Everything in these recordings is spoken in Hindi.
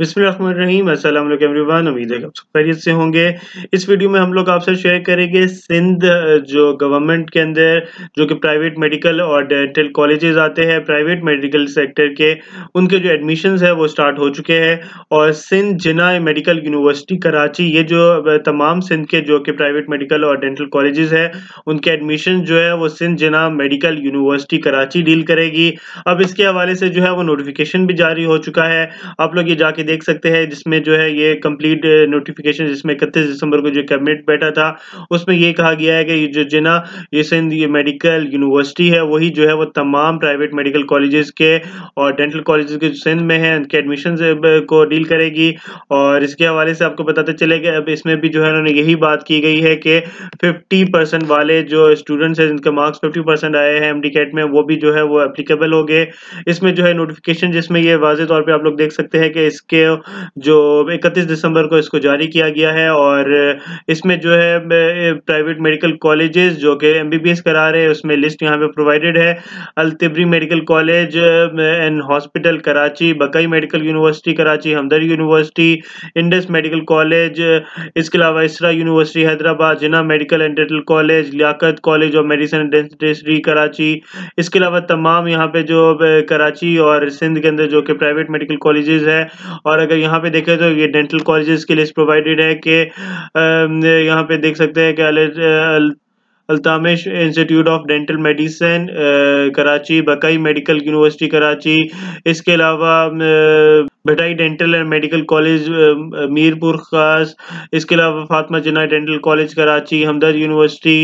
अस्सलाम उम्मीद है आप सब खैरियत से होंगे। इस वीडियो में हम लोग आपसे शेयर करेंगे सिंध, जो गवर्नमेंट के अंदर, जो कि प्राइवेट मेडिकल और डेंटल कॉलेजेस आते हैं, प्राइवेट मेडिकल सेक्टर के, उनके जो एडमिशंस है, वो स्टार्ट हो चुके हैं। और सिंध जिना मेडिकल यूनिवर्सिटी, कराची, ये जो तमाम सिंध के, जो कि प्राइवेट मेडिकल और डेंटल कॉलेजेस है, उनके एडमिशन जो है, वो Sindh Jinnah medical university, Karachi deal करेगी। अब इसके हवाले से जो है, वो नोटिफिकेशन भी जारी हो चुका है। आप लोग ये जाके देख सकते हैं, जिसमें जो है ये कंप्लीट नोटिफिकेशन जिसमें इकतीस दिसंबर को जो कैबिनेट बैठा था, उसमें ये कहा गया है कि ये जो जिना, ये सिंध, ये मेडिकल यूनिवर्सिटी है, वही जो है वो तमाम प्राइवेट मेडिकल कॉलेजेस के और डेंटल कॉलेजेस के सिंध में है, उनके एडमिशन को डील करेगी। और इसके हवाले से आपको बताते चले गए अब इसमें भी जो है उन्होंने यही बात की गई है कि फिफ्टी वाले जो स्टूडेंट्स हैं, जिनके मार्क्स फिफ्टी आए हैं एम में, वो भी जो है वो एप्लीकेबल हो गए। इसमें जो है नोटिफिकेशन जिसमें ये वाजे तौर पर आप लोग देख सकते हैं कि इसके जो 31 दिसंबर को इसको जारी किया गया है और इसमें जो है प्राइवेट मेडिकल कॉलेजेस जो कि एमबीबीएस करा रहे हैं, उसमें लिस्ट यहाँ पे प्रोवाइडेड है। Altibri medical college and hospital Karachi, Baqai medical university Karachi Hamdard university Indus medical college इसके अलावा Isra university Hyderabad, Jinnah medical and dental college Liaquat college of medicine dentistry Karachi. इसके अलावा तमाम यहाँ पे जो कराची और सिंध के अंदर जो कि प्राइवेट मेडिकल कॉलेजेस है और अगर यहाँ पे देखें तो ये डेंटल कॉलेजेस की लिए प्रोवाइडेड है कि यहाँ पे देख सकते हैं कि Altamash institute of dental medicine Karachi, Baqai medical university Karachi, इसके अलावा Bhitai dental and medical college Mirpur Khas इसके अलावा Fatima Jinnah dental college Karachi Hamdard university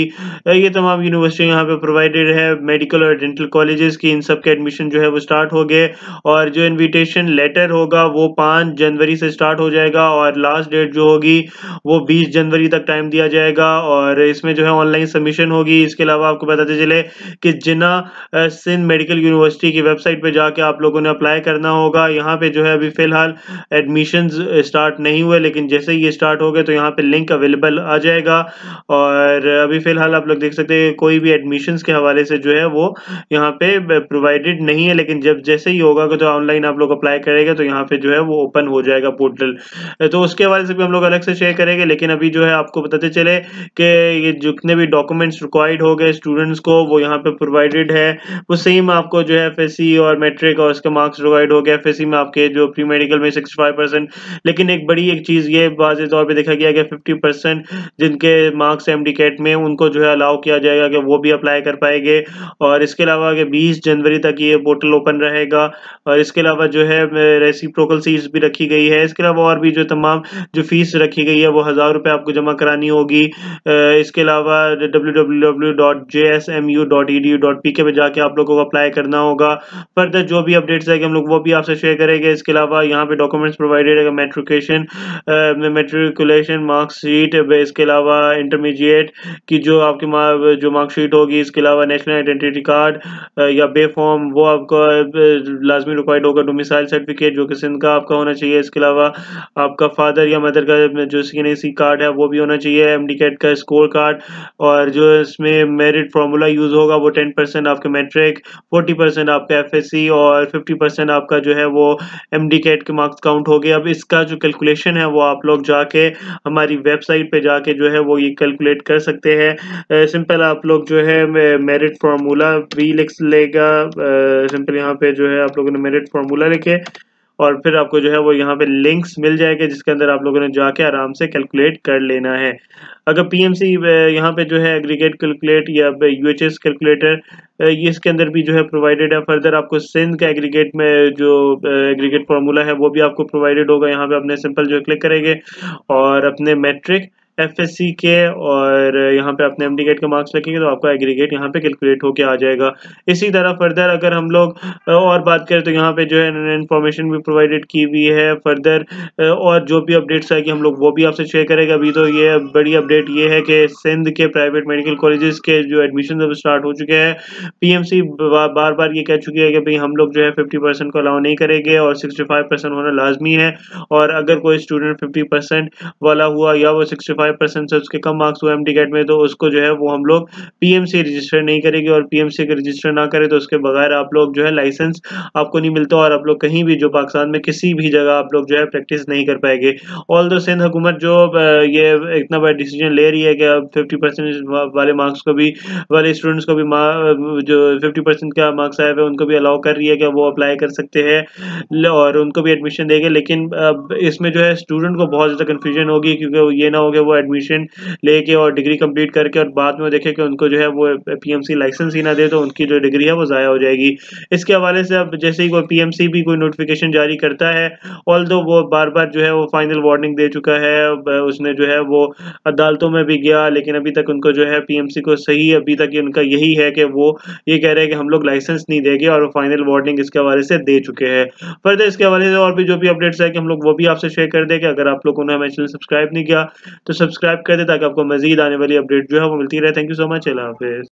ये तमाम यूनिवर्सिटी यहाँ पे प्रोवाइडेड है मेडिकल और डेंटल कॉलेजेस की इन सब के एडमिशन जो है वो स्टार्ट हो गए और जो इनविटेशन लेटर होगा वो पाँच जनवरी से स्टार्ट हो जाएगा और लास्ट डेट जो होगी वो बीस जनवरी तक टाइम दिया जाएगा और इसमें जो है ऑनलाइन सबमिशन होगी इसके अलावा आपको बताते चले कि जिना सिंध मेडिकल यूनिवर्सिटी की वेबसाइट पर जाके आप लोगों ने अप्लाई करना होगा यहाँ पे जो है अभी फ़िलहाल एडमिशन स्टार्ट नहीं हुए, लेकिन जैसे ही ये स्टार्ट हो गए तो यहाँ पे लिंक अवेलेबल आ जाएगा। और अभी फ़िलहाल आप लोग देख सकते हैं, कोई भी एडमिशन के हवाले से जो है, वो यहाँ पे प्रोवाइडेड नहीं है। लेकिन जब जैसे ही होगा तो ऑनलाइन आप लोग अप्लाई करेंगे तो यहाँ पे जो है, वो ओपन हो जाएगा पोर्टल तो उसके हवाले से भी हम लोग अलग से शेयर करेंगे, लेकिन अभी जो है, आपको बताते चले कि ये जितने भी डॉक्यूमेंट्स रिक्वायर्ड हो गए स्टूडेंट्स को, वो यहाँ पे प्रोवाइडेड है। वो सेम आपको जो है एफ़ और मेट्रिक और उसके मार्क्स प्रोवाइड हो गए। एफ़ में आपके जो प्री मेडिकल में 65 परसेंट लेकिन एक बड़ी एक चीज़ ये वाज तौर पे देखा गया कि 50 परसेंट जिनके मार्क्स एम कैट में, उनको जो है अलाउ किया जाएगा कि वो भी अप्लाई कर पाएँगे। और इसके अलावा कि 20 जनवरी तक ये पोर्टल ओपन रहेगा। और इसके अलावा जो है रेसिप्रोकल सीट्स भी रखी गई है। इसके अलावा और भी जो तमाम जो फ़ीस रखी गई है, वो हज़ार रुपये आपको जमा करानी होगी। इसके अलावा W W W dot J S M U dot E D U dot P K पे जाके आप लोगों को अप्लाई करना होगा। फर्दर जो भी अपडेट्स है हम लोग वो भी आपसे शेयर करेंगे। इसके अलावा यहाँ पे डॉक्यूमेंट्स प्रोवाइडेड है मेट्रिकेशन मेट्रिकुलेशन मार्कशीट इसके अलावा इंटरमीडिएट की जो आपकी जो मार्कशीट होगी, इसके अलावा नेशनल आइडेंटिटी कार्ड या बे फॉर्म वो आपका लाजमी रिक्वायर्ड होगा डोमिसाइल सर्टिफिकेट जो कि सिंध का आपका होना चाहिए। इसके अलावा आपका फादर या मदर का जो सी कार्ड है, वो भी होना चाहिए। एम का स्कोर कार्ड और जो इसमें मेरिट फार्मूला यूज़ होगा, वो टेन परसेंट आपके मेट्रिक फोर्टी परसेंट आपका एफ़ और फिफ्टी परसेंट आपका जो है वो एम के मार्क्स काउंट हो गए। अब इसका जो कैलकुलेशन है, वो आप लोग जाके हमारी वेबसाइट पे जाके जो है वो ये कैलकुलेट कर सकते हैं। सिंपल आप लोग जो है मेरिट फार्मूला भी लिख लेगा। सिंपल यहाँ पे जो है आप लोगों ने मेरिट फार्मूला लिखे। और फिर आपको जो है वो यहाँ पे लिंक्स मिल जाएँगे, जिसके अंदर आप लोगों ने जाके आराम से कैलकुलेट कर लेना है। अगर पीएमसी यहाँ पे जो है एग्रीगेट कैलकुलेट या यूएचएस कैलकुलेटर ये इसके अंदर भी जो है प्रोवाइडेड है फर्दर आपको सिंध का एग्रीगेट में जो एग्रीगेट फार्मूला है, वो भी आपको प्रोवाइडेड होगा। यहाँ पे अपने सिंपल जो क्लिक करेंगे और अपने मेट्रिक FSC के और यहाँ पे अपने एम डी गेट के मार्क्स लिखेंगे तो आपका एग्रीगेट यहाँ पे कैलकुलेट होके आ जाएगा। इसी तरह फर्दर अगर हम लोग और बात करें तो यहाँ पे जो है इन्फॉर्मेशन भी प्रोवाइडेड की हुई है। फर्दर और जो भी अपडेट्स आएगी हम लोग वो भी आपसे शेयर करेंगे। अभी तो ये बड़ी अपडेट ये है कि सिंध के प्राइवेट मेडिकल कॉलेजेस के जो एडमिशन अब स्टार्ट हो चुके हैं। PMC बार बार ये कह चुकी है कि भाई हम लोग जो है फिफ्टी परसेंट को अलाउ नहीं करेंगे और सिक्सटी फाइव परसेंट होना लाजमी है। और अगर कोई स्टूडेंट फिफ्टी परसेंट वाला हुआ या वो सिक्सटी फाइव परसेंट से उसके कम मार्क्स हुए एम में तो उसको जो है वो हम लोग पीएमसी रजिस्टर नहीं करेंगे और पीएमसी का रजिस्टर ना करें तो उसके बगैर आप लोग जो है लाइसेंस आपको नहीं मिलता और आप लोग कहीं भी जो पाकिस्तान में किसी भी जगह आप लोग जो है प्रैक्टिस नहीं कर पाएँगे। ऑल दो सिंध हुकूमत जो ये इतना बड़ा डिसीज़न ले रही है कि अब फिफ्टी परसेंट वाले मार्क्स को भी, वाले स्टूडेंट्स को भी जो फिफ्टी परसेंट का मार्क्स आए हुए, उनको भी अलाउ कर रही है कि वो अप्लाई कर सकते हैं और उनको भी एडमिशन देंगे। लेकिन इसमें जो है स्टूडेंट को बहुत ज़्यादा कन्फ्यूज़न होगी, क्योंकि ये ना हो वो एडमिशन लेके और डिग्री कंप्लीट करके और बाद में देखे कि उनको जो है वो पीएमसी लाइसेंस ही ना दे तो उनकी जो डिग्री है वो ज़ाया हो जाएगी। इसके हवाले से अब जैसे ही कोई पीएमसी भी कोई नोटिफिकेशन जारी करता है ऑल वो बार बार जो है वो फाइनल वार्निंग दे चुका है उसने जो है वो अदालतों में भी गया, लेकिन अभी तक उनको जो है पीएमसी को सही अभी तक उनका यही है कि वो ये कह रहे हैं कि हम लोग लाइसेंस नहीं देंगे और फाइनल वार्निंग इसके हवाले से दे चुके हैं। फर्दर इसके हवाले से और भी जो भी अपडेट्स है कि हम लोग वो भी आपसे शेयर कर देंगे अगर आप लोगों ने हमारे चैनल सब्सक्राइब नहीं किया तो सब्सक्राइब कर दे ताकि आपको मजीद आने वाली अपडेट जो है वो मिलती रहे। थैंक यू सो मच अल्लाह हाफिज़।